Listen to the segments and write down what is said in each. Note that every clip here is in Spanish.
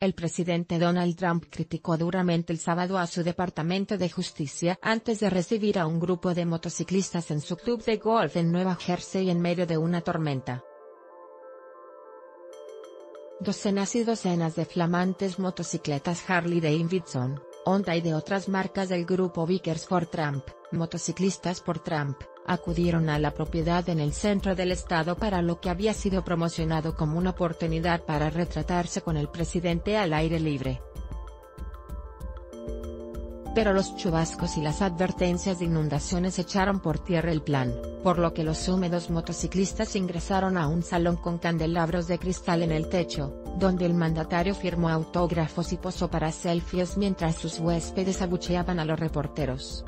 El presidente Donald Trump criticó duramente el sábado a su Departamento de Justicia antes de recibir a un grupo de motociclistas en su club de golf en Nueva Jersey en medio de una tormenta. Docenas y docenas de flamantes motocicletas Harley Davidson, Honda y de otras marcas del grupo Vickers for Trump, motociclistas por Trump, acudieron a la propiedad en el centro del estado para lo que había sido promocionado como una oportunidad para retratarse con el presidente al aire libre. Pero los chubascos y las advertencias de inundaciones echaron por tierra el plan, por lo que los húmedos motociclistas ingresaron a un salón con candelabros de cristal en el techo, donde el mandatario firmó autógrafos y posó para selfies mientras sus huéspedes abucheaban a los reporteros.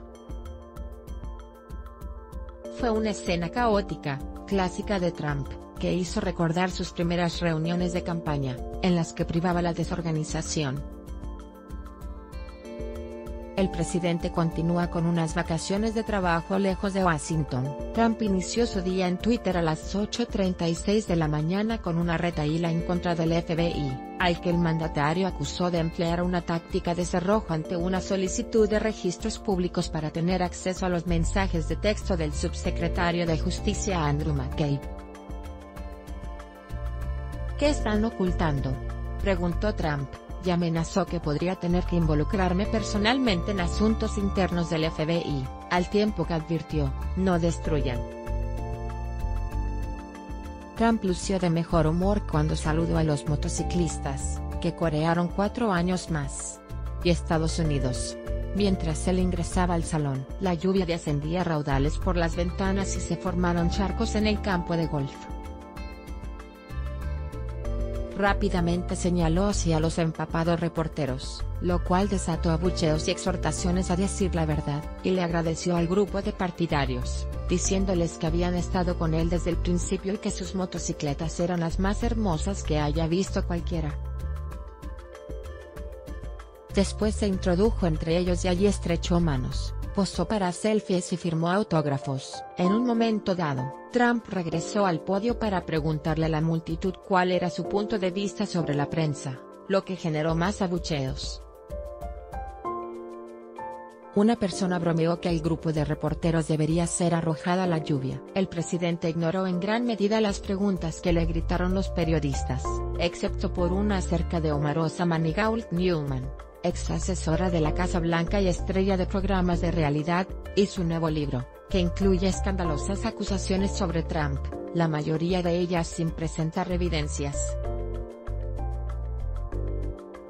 Fue una escena caótica, clásica de Trump, que hizo recordar sus primeras reuniones de campaña, en las que privaba la desorganización. El presidente continúa con unas vacaciones de trabajo lejos de Washington. Trump inició su día en Twitter a las 8.36 de la mañana con una retaíla en contra del FBI, al que el mandatario acusó de emplear una táctica de cerrojo ante una solicitud de registros públicos para tener acceso a los mensajes de texto del subsecretario de Justicia Andrew McCabe. ¿Qué están ocultando? Preguntó Trump y amenazó que podría tener que involucrarme personalmente en asuntos internos del FBI, al tiempo que advirtió, no destruyan. Trump lució de mejor humor cuando saludó a los motociclistas, que corearon cuatro años más. Y Estados Unidos. Mientras él ingresaba al salón, la lluvia descendía raudales por las ventanas y se formaron charcos en el campo de golf. Rápidamente señaló hacia los empapados reporteros, lo cual desató abucheos y exhortaciones a decir la verdad, y le agradeció al grupo de partidarios, diciéndoles que habían estado con él desde el principio y que sus motocicletas eran las más hermosas que haya visto cualquiera. Después se introdujo entre ellos y allí estrechó manos, posó para selfies y firmó autógrafos. En un momento dado, Trump regresó al podio para preguntarle a la multitud cuál era su punto de vista sobre la prensa, lo que generó más abucheos. Una persona bromeó que el grupo de reporteros debería ser arrojada a la lluvia. El presidente ignoró en gran medida las preguntas que le gritaron los periodistas, excepto por una acerca de Omarosa Manigault Newman, ex asesora de la Casa Blanca y estrella de programas de realidad, y su nuevo libro, que incluye escandalosas acusaciones sobre Trump, la mayoría de ellas sin presentar evidencias.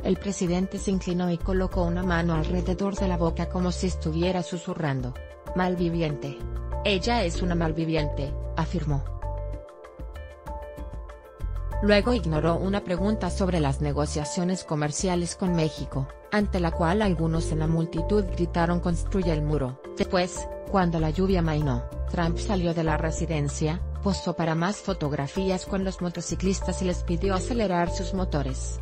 El presidente se inclinó y colocó una mano alrededor de la boca como si estuviera susurrando. Malviviente. Ella es una malviviente, afirmó. Luego ignoró una pregunta sobre las negociaciones comerciales con México, ante la cual algunos en la multitud gritaron construye el muro. Después, cuando la lluvia mainó, Trump salió de la residencia, posó para más fotografías con los motociclistas y les pidió acelerar sus motores.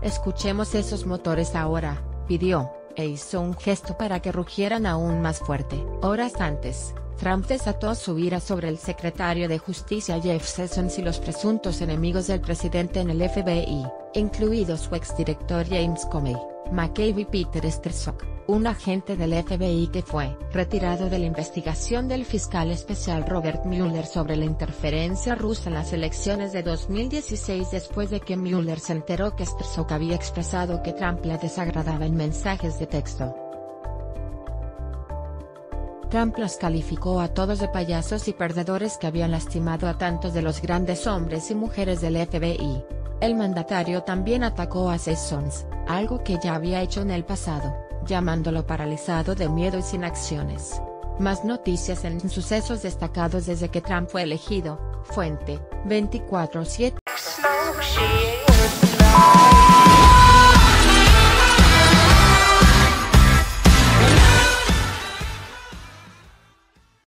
Escuchemos esos motores ahora, pidió, e hizo un gesto para que rugieran aún más fuerte. Horas antes, Trump desató su ira sobre el secretario de Justicia Jeff Sessions y los presuntos enemigos del presidente en el FBI, incluido su exdirector James Comey, McCabe y Peter Strzok, un agente del FBI que fue retirado de la investigación del fiscal especial Robert Mueller sobre la interferencia rusa en las elecciones de 2016 después de que Mueller se enteró que Strzok había expresado que Trump le desagradaba en mensajes de texto. Trump los calificó a todos de payasos y perdedores que habían lastimado a tantos de los grandes hombres y mujeres del FBI. El mandatario también atacó a Sessions, algo que ya había hecho en el pasado, llamándolo paralizado de miedo y sin acciones. Más noticias en sucesos destacados desde que Trump fue elegido, fuente, 24-7